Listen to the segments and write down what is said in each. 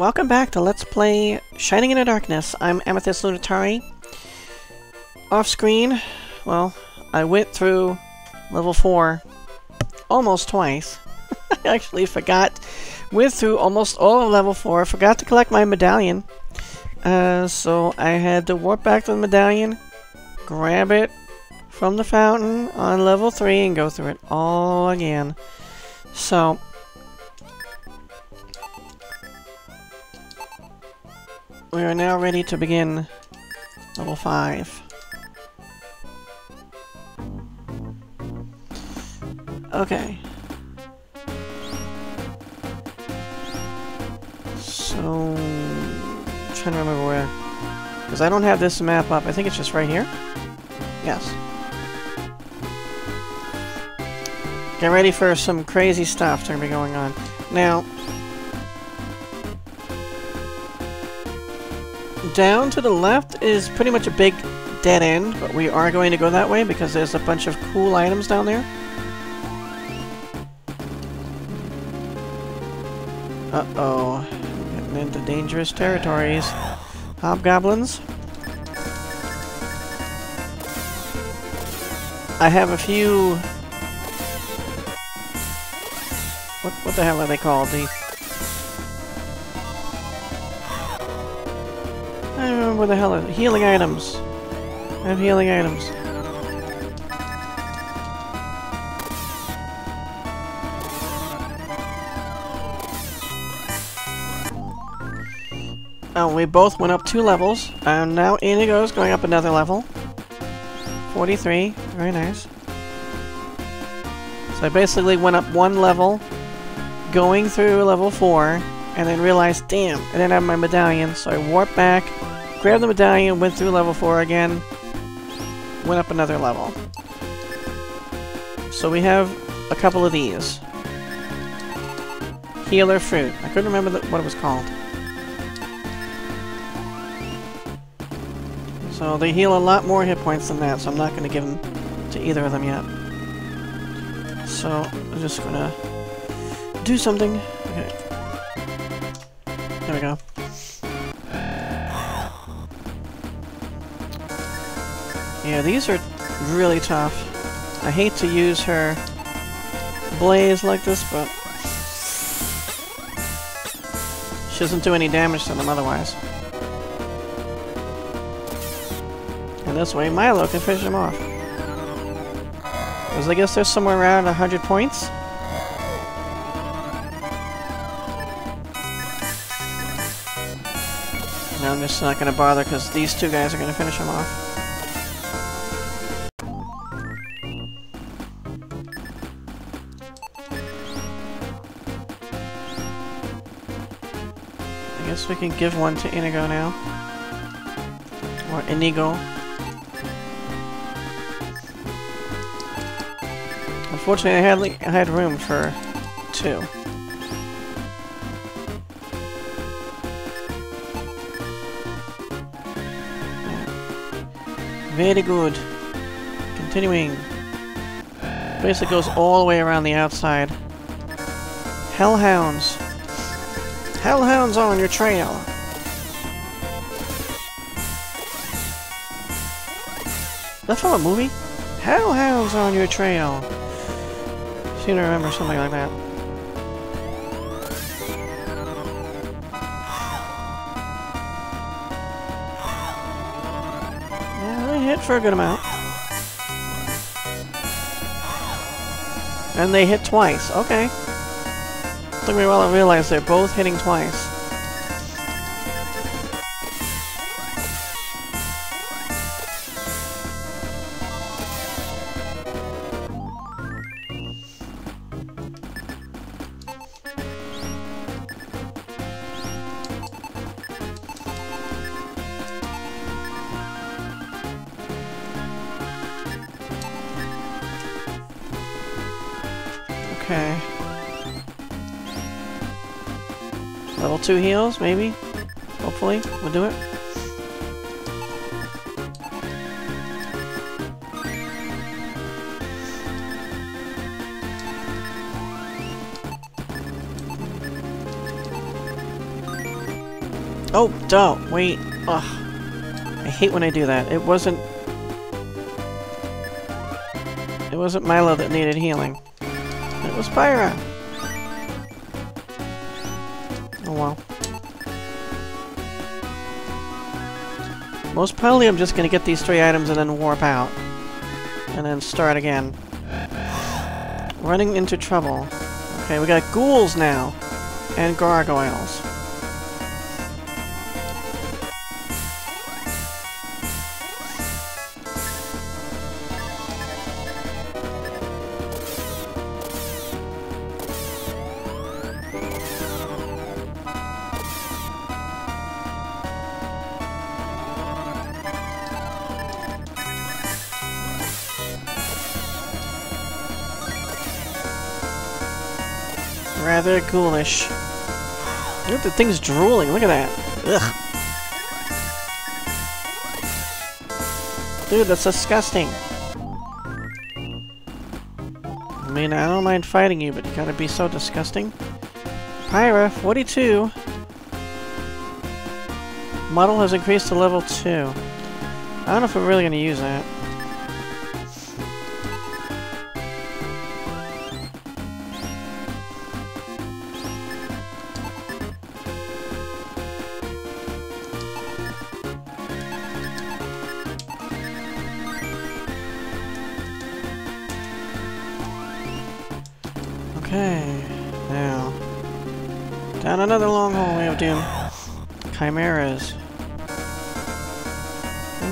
welcome back to Let's Play Shining in the Darkness. I'm Amethyst Lunitari. Off screen, well, I went through level 4 almost twice. I actually forgot, went through almost all of level 4, forgot to collect my medallion. Uh, so I had to warp back to the medallion, grab it from the fountain on level 3 and go through it all again. So, we are now ready to begin level 5. Okay. So, I'm trying to remember where. Because I don't have this map up. I think it's just right here. Yes. Get ready for some crazy stuff to be going on. Now, down to the left is pretty much a big dead end, but we are going to go that way because there's a bunch of cool items down there. Uh-oh. Getting into dangerous territories. Hobgoblins. I have a few... What, what the hell are they called? The... What the hell are healing items. I have healing items. Oh, we both went up two levels, and now Inigo's going up another level. 43, very nice. So I basically went up one level, going through level 4, and then realized, damn, I didn't have my medallion, so I warped back, grabbed the medallion, went through level 4 again, went up another level. So we have a couple of these. Healer fruit. I couldn't remember what it was called. So they heal a lot more hit points than that, so I'm not going to give them to either of them yet. So I'm just going to do something. Okay. Yeah, these are really tough. I hate to use her blaze like this, but she doesn't do any damage to them otherwise. And this way Milo can finish them off. Because I guess there's somewhere around 100 points. No, I'm just not going to bother because these two guys are going to finish them off. Can give one to Inigo now. Or Inigo. Unfortunately, I had, I had room for two. Very good. Continuing. Basically goes all the way around the outside. Hellhounds. Hellhounds on your trail. That from a movie? Hellhounds on your trail. Seem to remember something like that. Yeah, they hit for a good amount. And they hit twice. Okay. Took me a while to realize they're both hitting twice. Okay. Level 2 heals, maybe? Hopefully, we'll do it. Oh, duh, wait. Ugh. I hate when I do that. It wasn't... It wasn't Milo that needed healing. It was Pyra. Most probably I'm just gonna get these three items and then warp out. And then start again. Running into trouble. Okay, we got ghouls now. And gargoyles. Rather ghoulish. Look, at the thing's drooling. Look at that. Ugh. Dude, that's disgusting. I mean, I don't mind fighting you, but you gotta be so disgusting. Pyra, 42. Model has increased to level 2. I don't know if we're really gonna use that.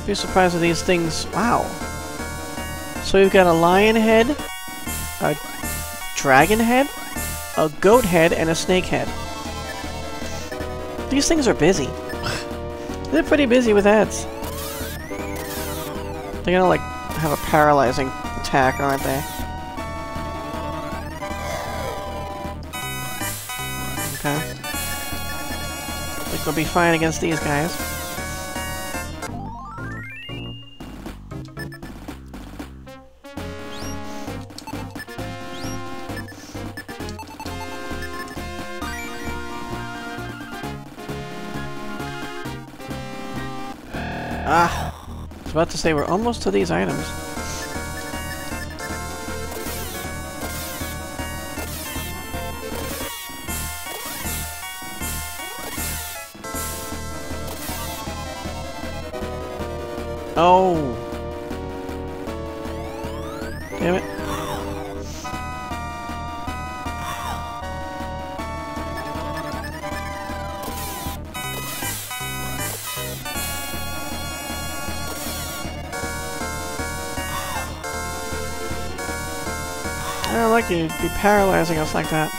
Be surprised if these things. Wow. So we've got a lion head, a dragon head, a goat head, and a snake head. These things are busy. They're pretty busy with heads. They're gonna like have a paralyzing attack, aren't they? Okay. Think we'll be fine against these guys. About to say we're almost to these items. I don't like you to be paralyzing us like that.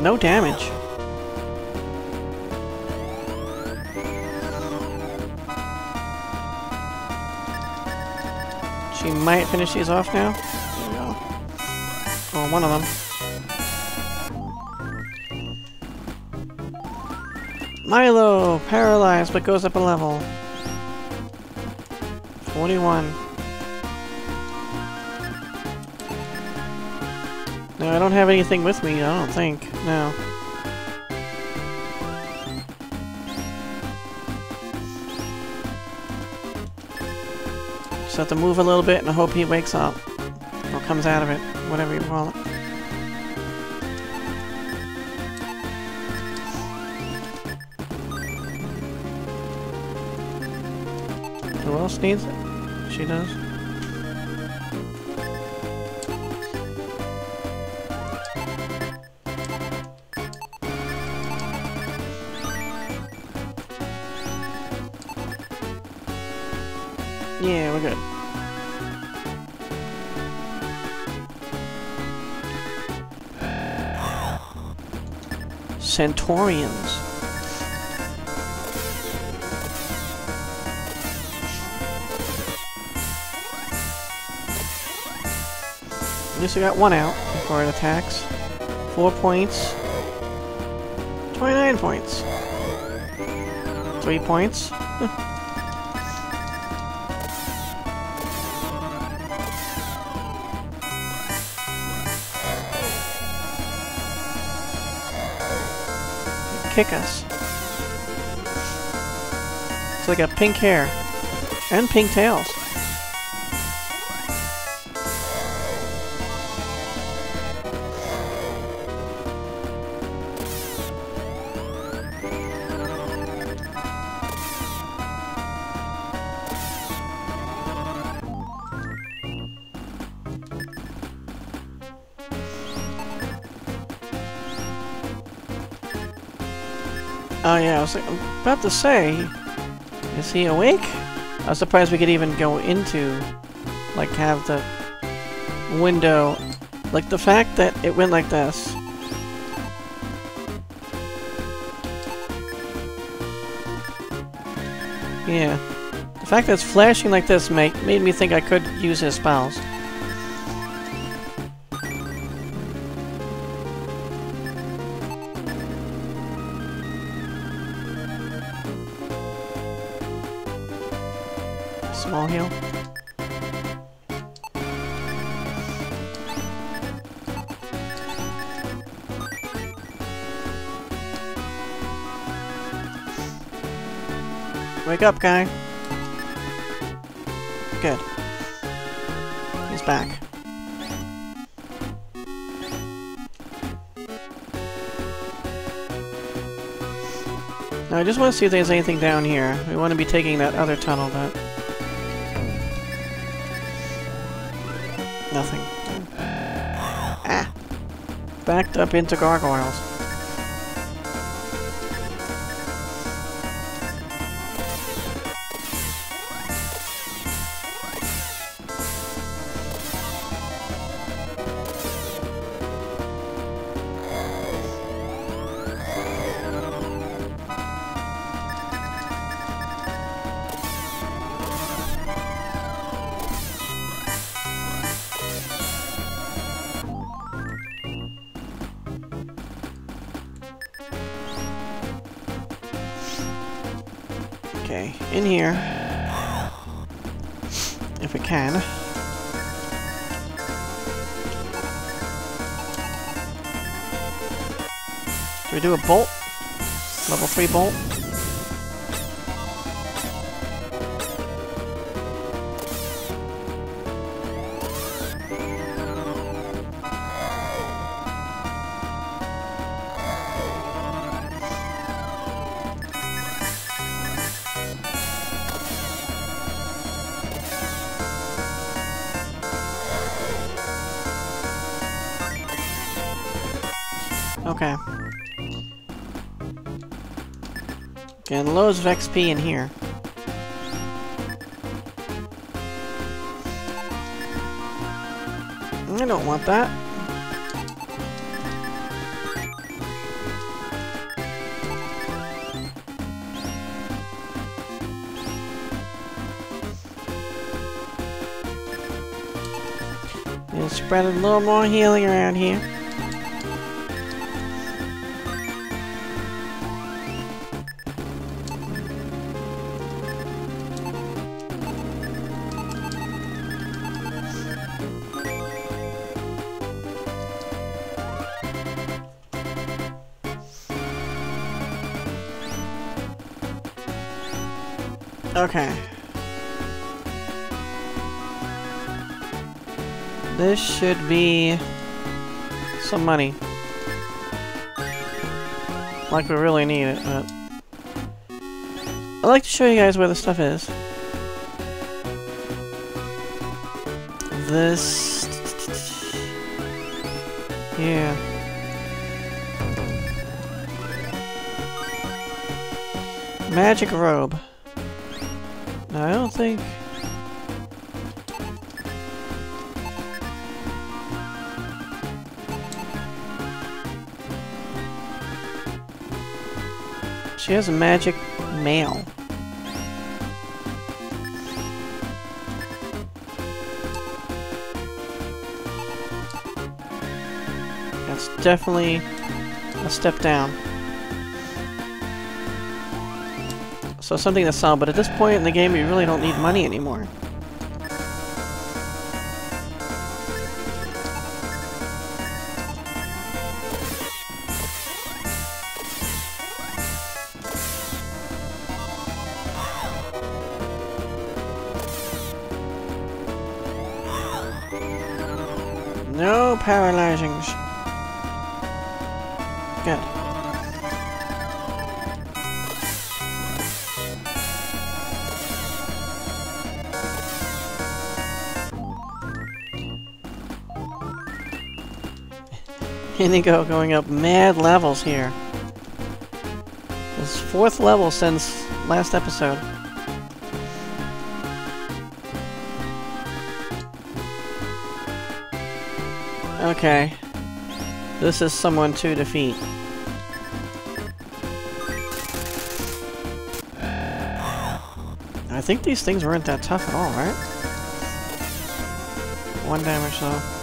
No damage. She might finish these off now. There we go. Well, one of them. Milo! Paralyzed, but goes up a level. 41. No, I don't have anything with me, I don't think. No. Just have to move a little bit and hope he wakes up. Or comes out of it. Whatever you call it. Who else needs it? She. Yeah, we're good. Centaurians. At least I got one out before it attacks. Four points. 29 points. Three points. kick us. It's like a pink hair. And pink tails. Oh yeah, I was like, about to say, is he awake? I was surprised we could even go into, like, have the window, like the fact that it went like this. Yeah. The fact that it's flashing like this made, made me think I could use his spells. Wake up, guy. Good. He's back. Now, I just want to see if there's anything down here. We want to be taking that other tunnel, but... Nothing. Ah! Backed up into gargoyles. Getting loads of XP in here. I don't want that. And spread a little more healing around here. Okay. This should be some money. Like we really need it, but... I'd like to show you guys where the stuff is. This... Yeah. Magic robe. I don't think... She has a magic mail. That's definitely a step down. So something to sell, but at this point in the game you really don't need money anymore. No paralyzings. Inigo going up mad levels here. This fourth level since last episode. Okay. This is someone to defeat. I think these things weren't that tough at all, right? One damage though.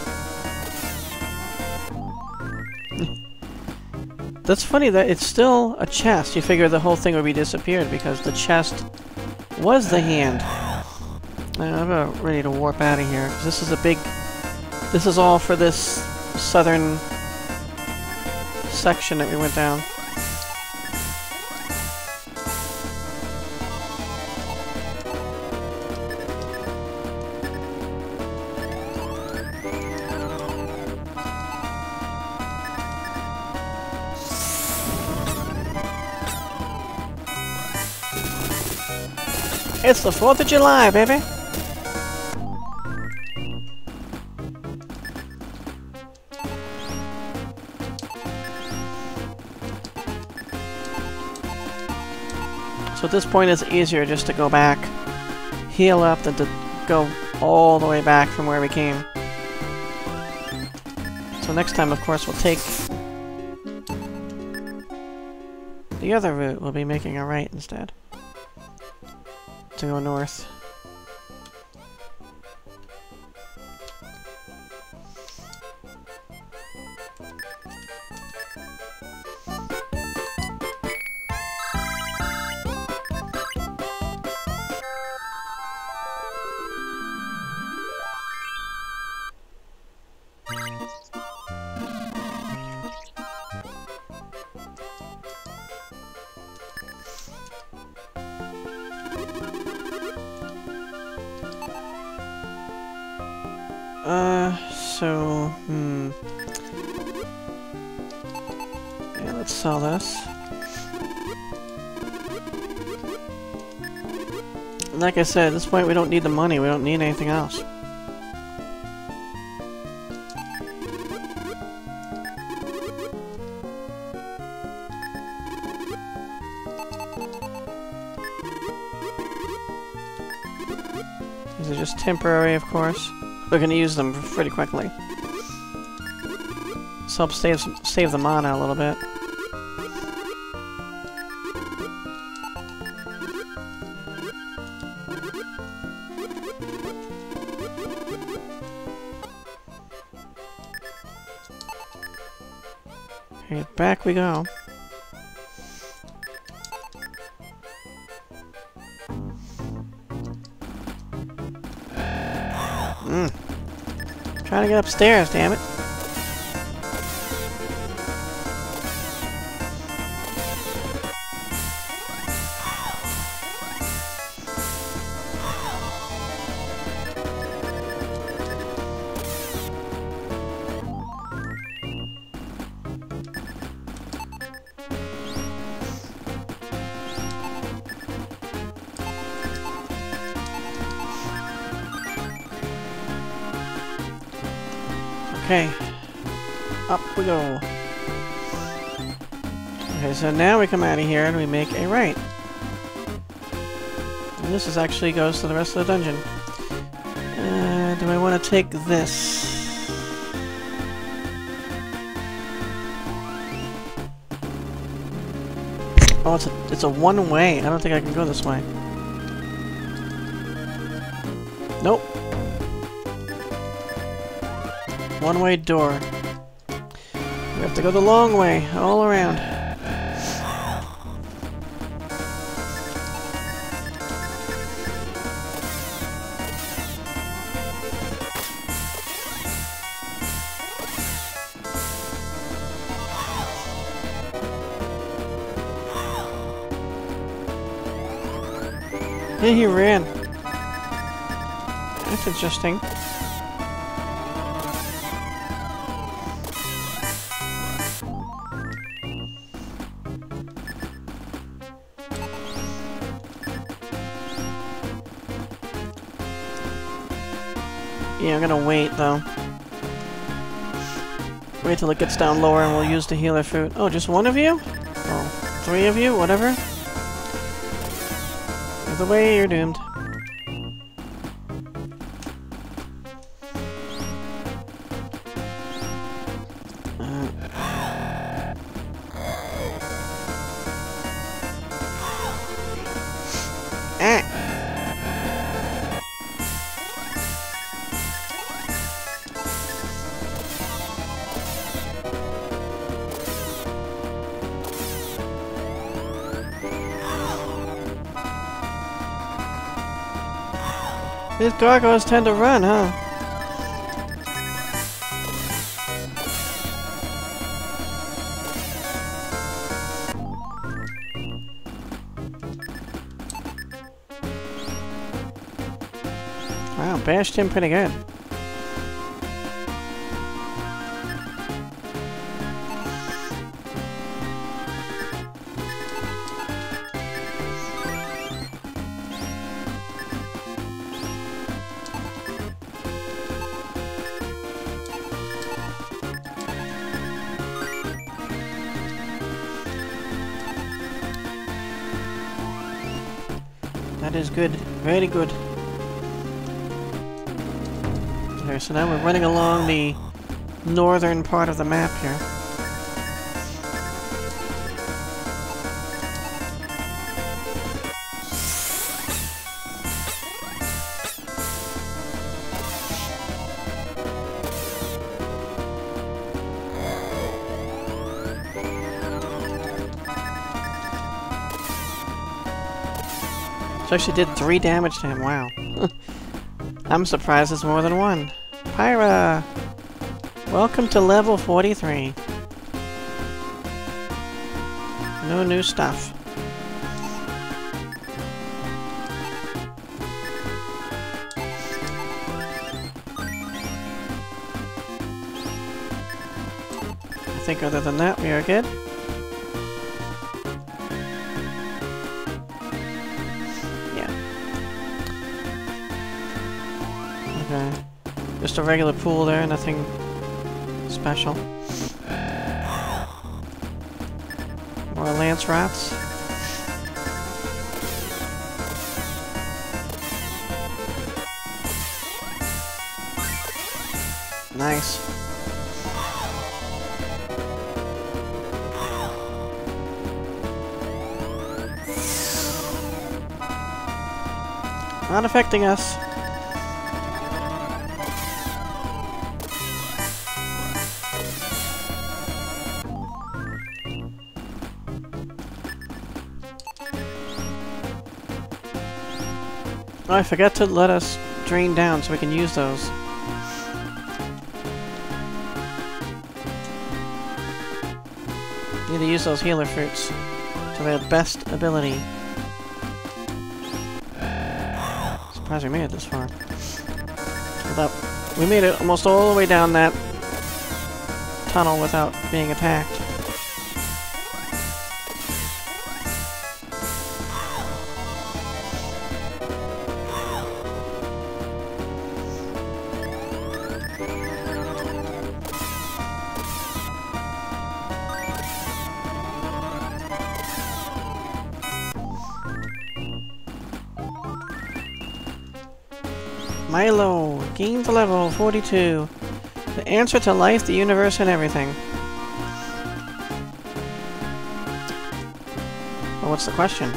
That's funny that it's still a chest. You figure the whole thing would be disappeared because the chest was the hand. I'm about ready to warp out of here. This is a big this is all for this southern section that we went down. It's the 4th of July, baby! So at this point it's easier just to go back, heal up, than to go all the way back from where we came. So next time, of course, we'll take the other route. We'll be making a right instead. To go north. Sell this. Like I said, at this point we don't need the money, we don't need anything else. These are just temporary, of course. We're gonna use them pretty quickly. So help save, save the mana a little bit. Back we go. Mm. Trying to get upstairs, damn it. Now we come out of here and we make a right. And this is actually goes to the rest of the dungeon. Uh, do I want to take this? Oh, it's a, it's a one-way. I don't think I can go this way. Nope. One-way door. We have to go the long way, all around. Yeah, he ran. That's interesting. Yeah, I'm gonna wait, though. Wait till it gets down lower and we'll use the healer food. Oh, just one of you? Oh, three of you? Whatever? Either way, you're doomed. These gargoyles tend to run, huh? Wow, bashed him pretty good. Very good. Okay, so now we're running along the northern part of the map here. Actually did three damage to him, wow. I'm surprised it's more than one. Pyra! Welcome to level 43. No new stuff. I think other than that, we are good. Just a regular pool there, nothing special. More lance rats. Nice. Not affecting us. Oh, I forgot to let us drain down so we can use those. Need to use those healer fruits to their best ability. Surprised we made it this far. Without, we made it almost all the way down that tunnel without being attacked. Milo gains level 42. The answer to life, the universe, and everything. Well, what's the question?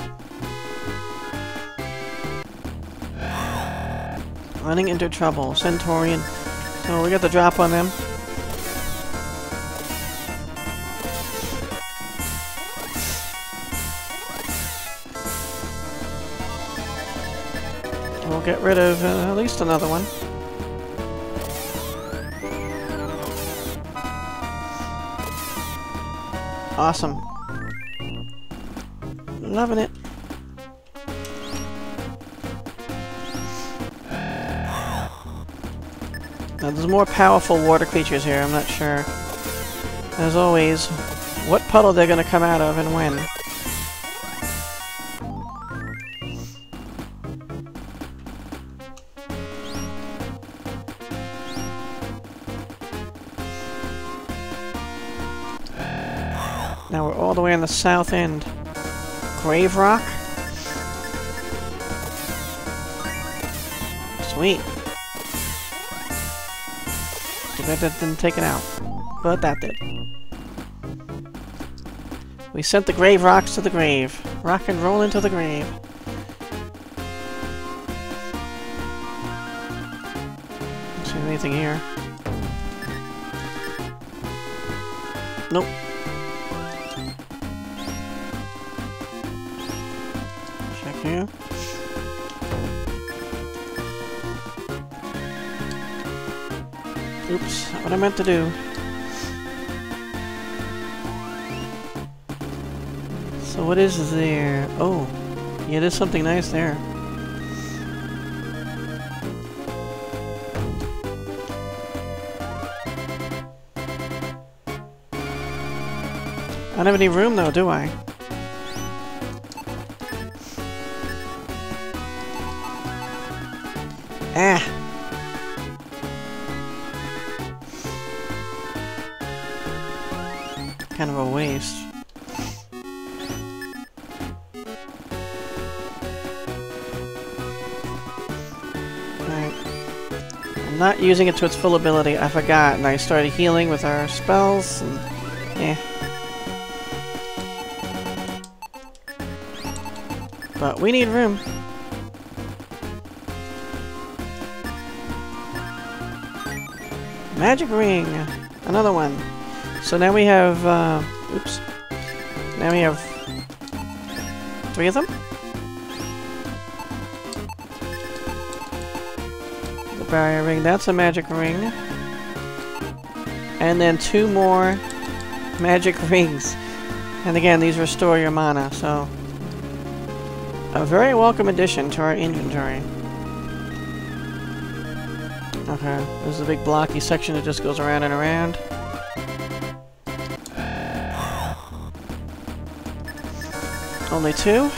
Running into trouble. Centaurian. So we got the drop on them. Get rid of uh, at least another one. Awesome. Loving it. Now, there's more powerful water creatures here, I'm not sure. As always, what puddle they're gonna come out of and when. Now we're all the way on the south end. Grave Rock? Sweet. Too bad that didn't take it out. But that did. We sent the grave rocks to the grave. Rock and roll into the grave. Don't see anything here. What I meant to do. So what is there? Oh, yeah, there's something nice there. I don't have any room though, do I? Ah! Kind of a waste. I'm not using it to its full ability. I forgot, and I started healing with our spells, and... eh. But we need room. Magic ring! Another one. So now we have, uh, oops. Now we have three of them? The barrier ring, that's a magic ring. And then two more magic rings. And again, these restore your mana, so... A very welcome addition to our inventory. Okay, there's a big blocky section that just goes around and around. Only two?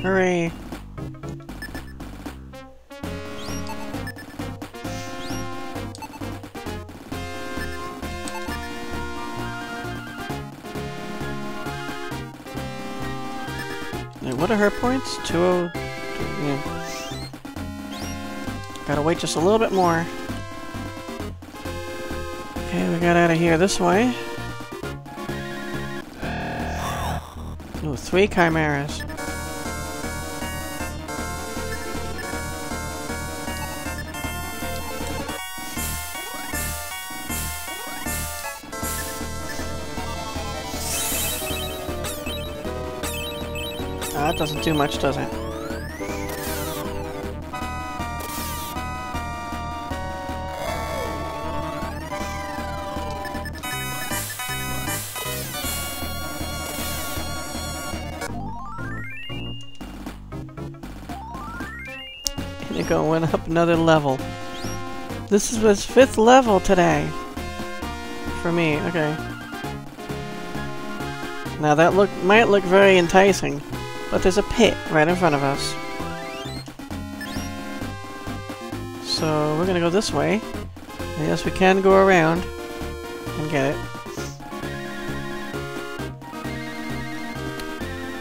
Hooray! Her 20... Yeah. Gotta wait just a little bit more. Okay, we got out of here this way. Uh, ooh, three chimeras. Doesn't do much, does it? Going up another level. This is his fifth level today. For me, okay. Now that look might look very enticing, but there's a pit right in front of us. So we're gonna go this way. Yes, we can go around and get it.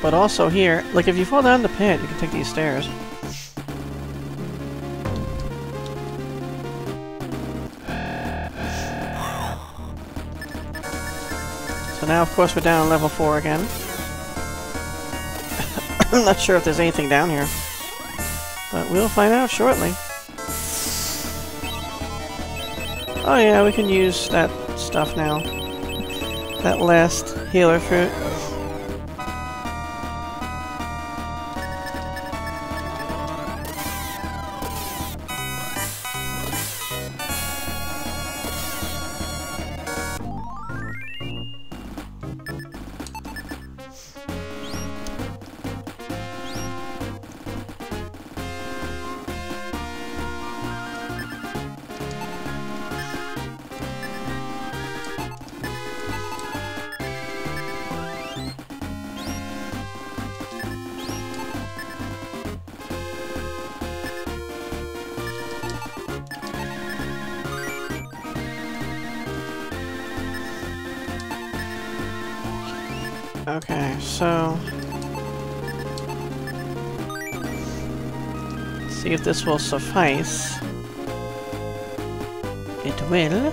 But also here, like if you fall down the pit, you can take these stairs. So now, of course, we're down level 4 again. I'm not sure if there's anything down here. But we'll find out shortly. Oh yeah, we can use that stuff now. That last healer fruit. Okay, so... See if this will suffice. It will.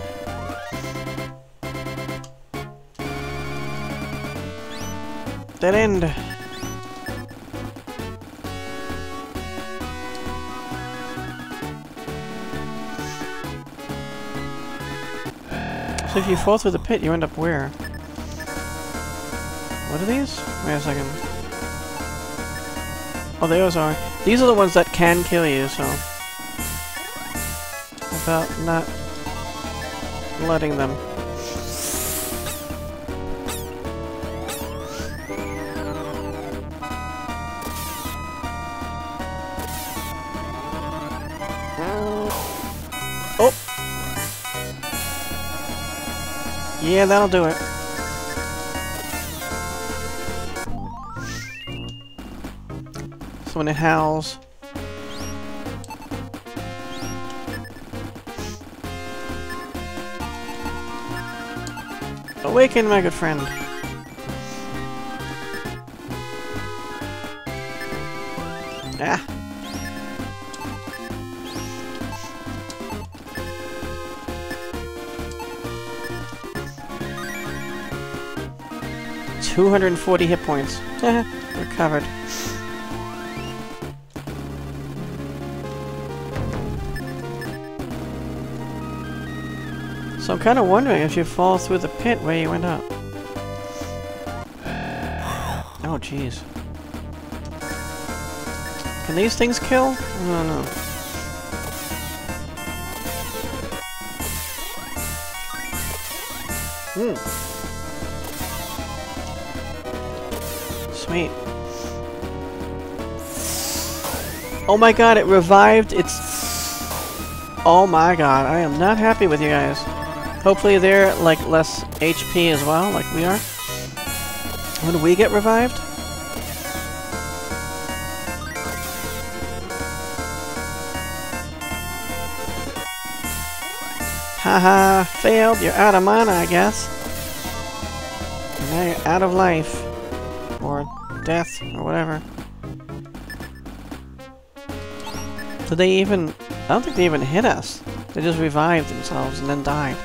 Dead end. So if you fall through the pit, you end up where? What are these? Wait a second. Oh, those are. These are the ones that can kill you, so... About not letting them. Oh! Yeah, that'll do it. When it howls... Awaken, my good friend. Ah. Two hundred and forty hit points. Recovered. So I'm kind of wondering if you fall through the pit where you went up. Oh, jeez. Can these things kill? I don't know. Hmm. Sweet. Oh my god, it revived its... Oh my god, I am not happy with you guys. Hopefully they're, like, less HP as well, like we are. When we get revived? Haha, failed. You're out of mana, I guess. And now you're out of life. Or death, or whatever. Did they even... I don't think they even hit us. They just revived themselves and then died.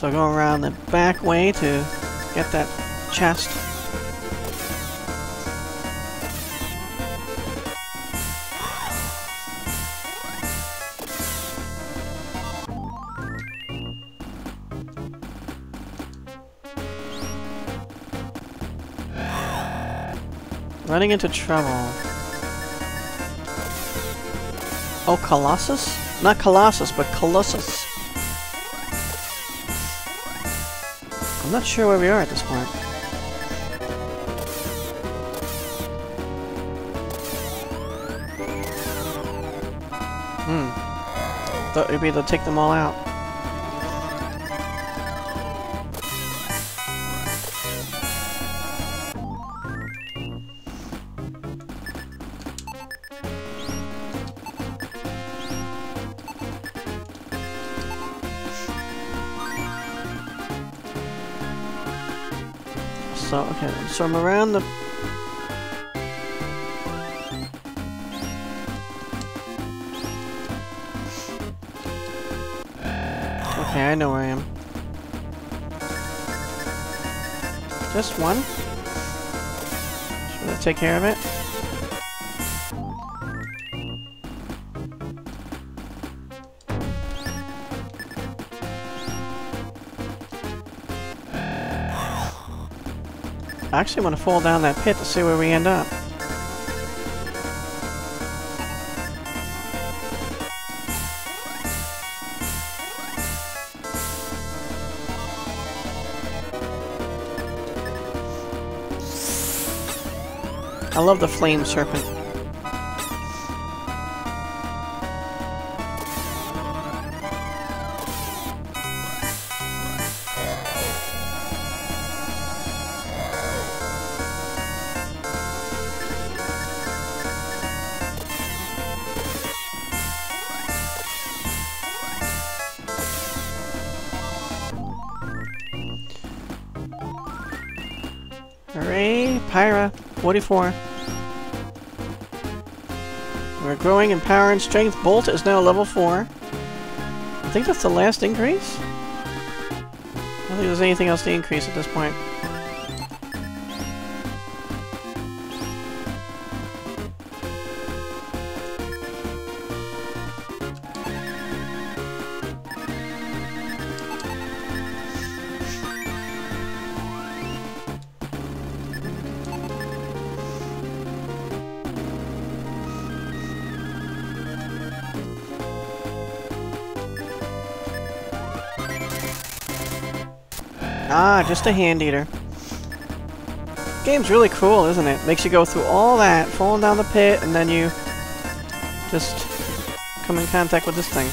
So go around the back way to get that chest. Running into trouble. Oh, Colossus? Not Colossus, but Colossus. I'm not sure where we are at this point. Hmm. Thought we'd be able to take them all out. I'm around the... Okay, I know where I am. Just one? Should I take care of it? I actually want to fall down that pit to see where we end up. I love the flame serpent. Hooray, Pyra, 44. We're growing in power and strength. Bolt is now level 4. I think that's the last increase? I don't think there's anything else to increase at this point. Just a hand eater. Game's really cool, isn't it? Makes you go through all that, falling down the pit, and then you just come in contact with this thing.